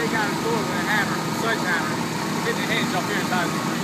they got a tool with a hammer, a sledgehammer, Get the hinge up here inside the